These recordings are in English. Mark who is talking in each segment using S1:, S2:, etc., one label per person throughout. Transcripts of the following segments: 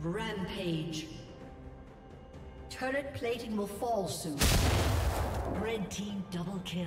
S1: Rampage. Turret plating will fall soon. Red team double kill.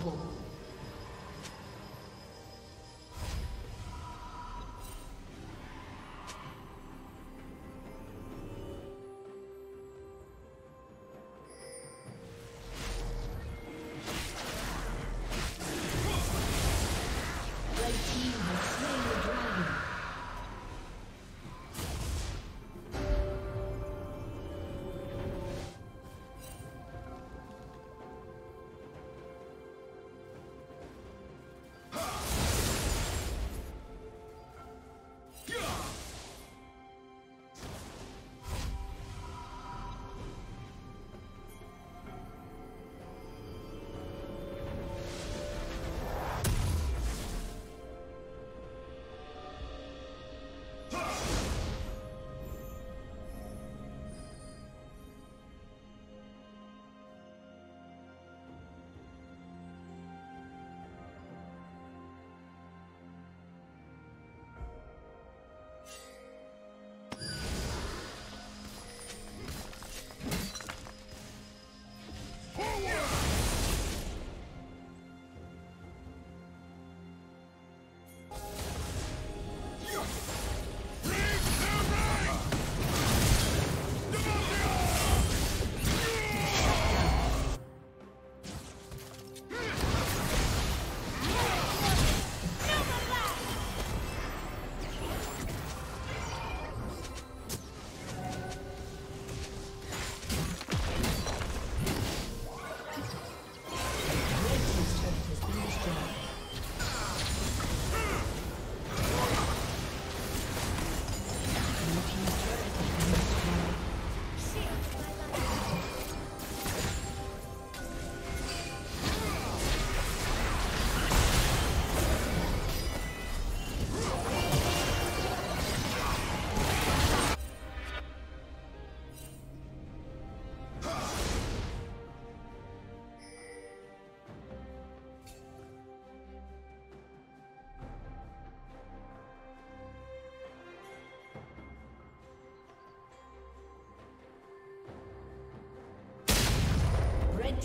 S1: Unstoppable.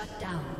S1: Shut down.